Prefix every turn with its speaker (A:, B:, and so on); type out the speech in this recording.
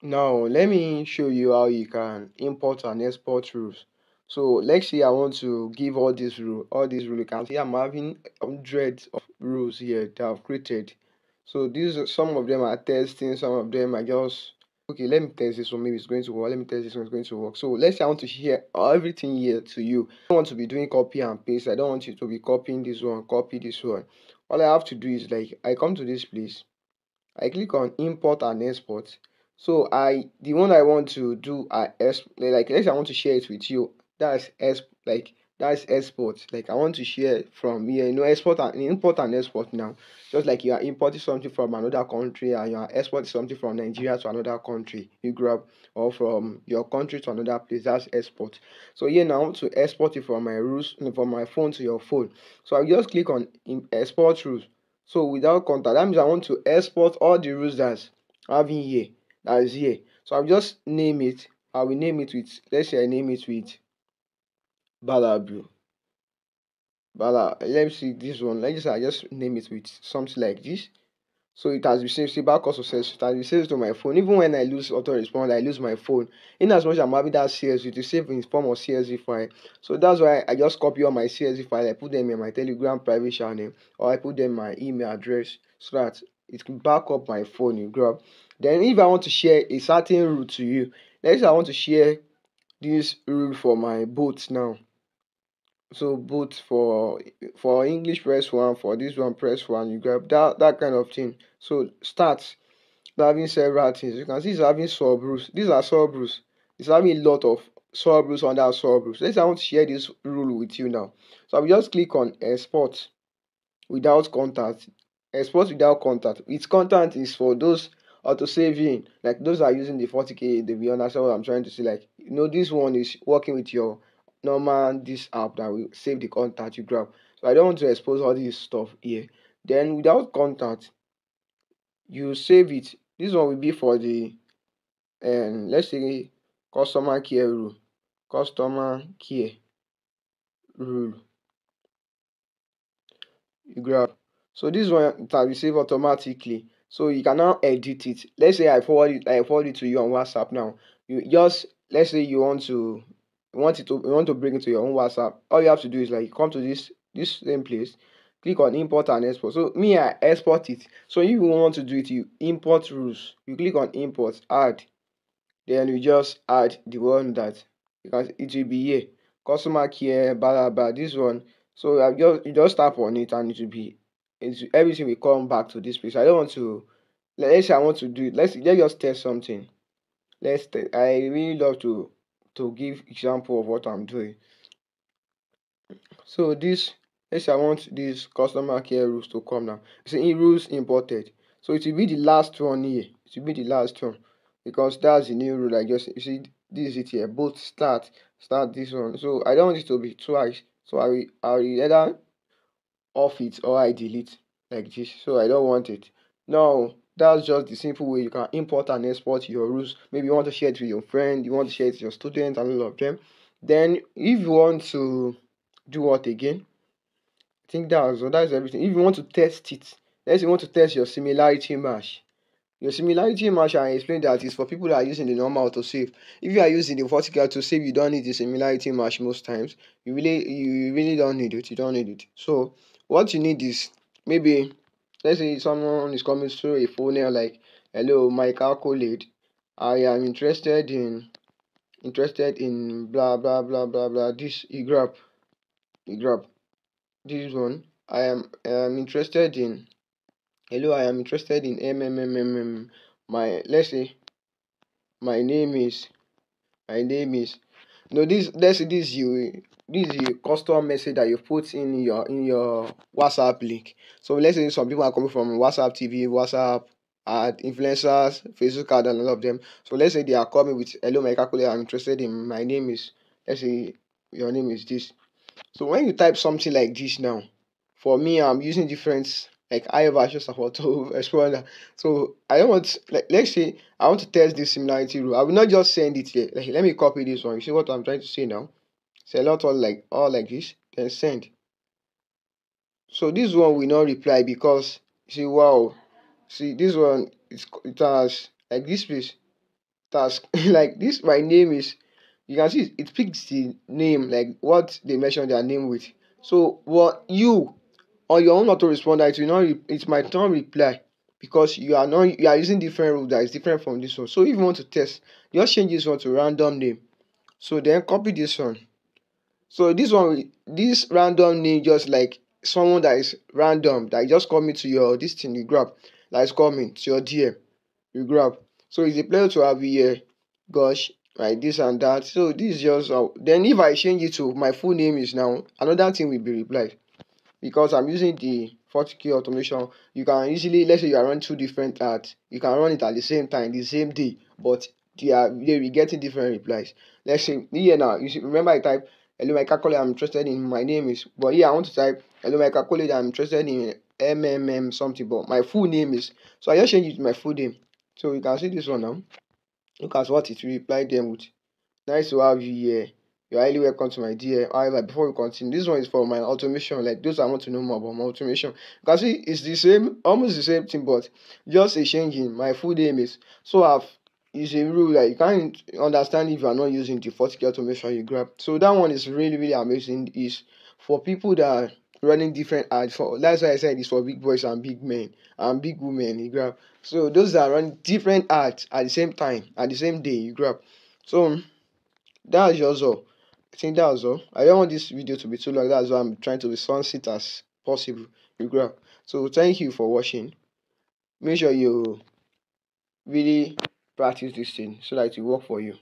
A: Now let me show you how you can import and export rules. So let's say I want to give all these rules, all these rules. You can see I'm having hundreds of rules here that I've created. So these some of them are testing, some of them are just okay. Let me test this one. Maybe it's going to work. Let me test this one. It's going to work. So let's say I want to share everything here to you. I don't want to be doing copy and paste. I don't want you to be copying this one, copy this one. All I have to do is like I come to this place, I click on import and export so I the one I want to do I like let's I want to share it with you. That's s like that's export. Like I want to share from here. You know, export and import and export now. Just like you are importing something from another country and you are exporting something from Nigeria to another country. You grab or from your country to another place. That's export. So here now I to export it from my rules from my phone to your phone. So I just click on export rules. So without contact, that means I want to export all the rules that's having here that is here. So i'll just name it i will name it with let's say i name it with bala blue bala let me see this one. Let's say i just name it with something like this. So it has been saved see back also says it has been saved to my phone. Even when i lose auto respond i lose my phone. In as much as i'm having that csv it is saved in form of csv file so that's why i just copy all my csv file i put them in my telegram private channel or i put them my email address so that it can back up my phone you grab then if I want to share a certain rule to you, let's say I want to share this rule for my boat now. So boat for for English press one, for this one press one, you grab that that kind of thing. So start having several things. You can see it's having sub rules. These are sub rules. It's having a lot of sub rules under sub rules. Let's say I want to share this rule with you now. So I will just click on export without contact. Export without contact. Its content is for those auto saving like those are using the 40k they will understand what i'm trying to say. Like you know this one is working with your normal this app that will save the contact you grab. So i don't want to expose all this stuff here. Then without contact you save it. This one will be for the um let's say customer care rule. Customer care rule. You grab. So this one it will be saved automatically so you can now edit it. Let's say i forward it i forward it to you on whatsapp now. You just let's say you want to you want it to you want to bring it to your own whatsapp. All you have to do is like come to this this same place click on import and export. So me i export it. So if you want to do it you import rules. You click on import add. Then you just add the one that because it will be here. Customer care blah blah blah this one. So i just you just tap on it and it will be it's everything will come back to this place. I don't want to let's say I want to do it. Let's let's just test something. Let's test. I really love to to give example of what I'm doing. So this let's say I want this customer care rules to come now. It's in rules imported. So it will be the last one here. It will be the last one because that's the new rule. I just you see this is it here. Both start start this one. So I don't want it to be twice. So I will I will either off it or I delete like this. So I don't want it. Now that's just the simple way you can import and export your rules. Maybe you want to share it with your friend you want to share it with your students and all of them. Then if you want to do what again? I think that's that's everything. If you want to test it let's you want to test your similarity match your similarity match I explained that is for people that are using the normal autosave. If you are using the vertical to save, you don't need the similarity match most times. You really you really don't need it. You don't need it. So what you need is maybe let's say someone is coming through a phone here like hello Mike Accolade i am interested in interested in blah blah blah blah blah this you grab you grab this one i am i am interested in hello i am interested in mmmm my let's say my name is my name is no this let's say this you this is a custom message that you put in your in your whatsapp link. So let's say some people are coming from whatsapp tv whatsapp ad influencers facebook ad and all of them. So let's say they are coming with hello my calculator i'm interested in my name is let's say your name is this. So when you type something like this now for me i'm using different like I higher versions of auto explorer so i don't want like let's say i want to test this similarity rule. I will not just send it here like let me copy this one. You see what i'm trying to say now? Select all like all like this. Then send. So this one will not reply because see wow. See this one it's it has like this place task like this my name is you can see it picks the name like what they mention their name with. So what you on your own autoresponder it will not re- it might not reply because you are not you are using different rule that is different from this one. So if you want to test just change this one to random name. So then copy this one. So this one this random name just like someone that is random that just coming to your this thing you grab. That is coming to your dm you grab. So it's a pleasure to have you here. Gosh right this and that. So this is just how then if i change it to my full name is now another thing will be replied because i'm using the 40k automation you can easily let's say you are running two different ads you can run it at the same time the same day but they are they will getting different replies. Let's say here now you should remember i type hello my calculator i'm interested in my name is but here i want to type hello my calculator i'm interested in mmm something but my full name is so i just change it to my full name. So you can see this one now. Look at what it reply them with. Nice to have you here you're highly welcome to my dear however before we continue this one is for my automation. Like those i want to know more about my automation. Because see it's the same almost the same thing but just a change in my full name is so i've is a rule that you can't understand if you are not using the 40k automation you grab. So that one is really really amazing. Is for people that are running different ads for that's why i said it's for big boys and big men and big women you grab. So those that run different ads at the same time at the same day you grab. So that's just all think that's all. I don't want this video to be too long. That's why i'm trying to be it as possible. You grab so thank you for watching. Make sure you really practice this thing so that it will work for you